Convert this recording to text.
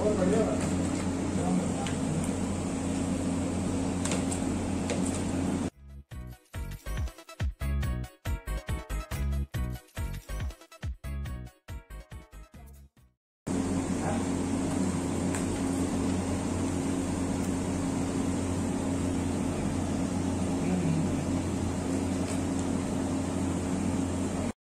ਬਹੁਤ ਵਧੀਆ ਵਾ